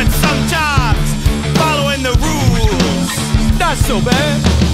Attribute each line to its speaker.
Speaker 1: and sometimes following the rules. Not so bad.